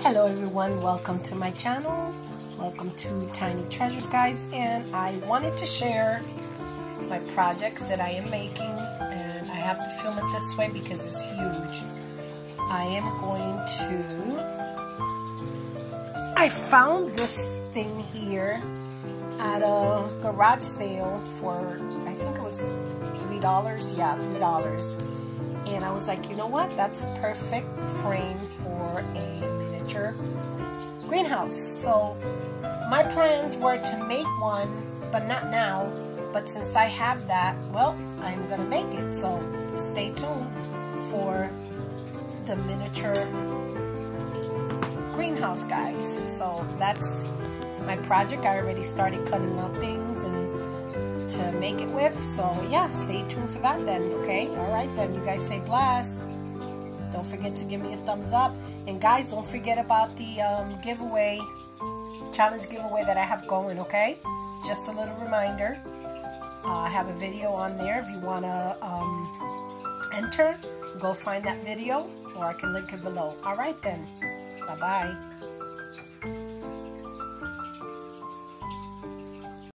Hello everyone, welcome to my channel. Welcome to Tiny Treasures guys. And I wanted to share my project that I am making and I have to film it this way because it's huge. I am going to I found this thing here at a garage sale for I think it was three dollars. Yeah three dollars. And I was like you know what? That's perfect frame for a greenhouse. So my plans were to make one, but not now. But since I have that, well, I'm gonna make it. So stay tuned for the miniature greenhouse, guys. So that's my project. I already started cutting out things and to make it with. So yeah, stay tuned for that then, okay? All right, then you guys stay blessed. Don't forget to give me a thumbs up. And guys, don't forget about the um, giveaway, challenge giveaway that I have going, okay? Just a little reminder. Uh, I have a video on there if you want to um, enter. Go find that video or I can link it below. All right then. Bye-bye.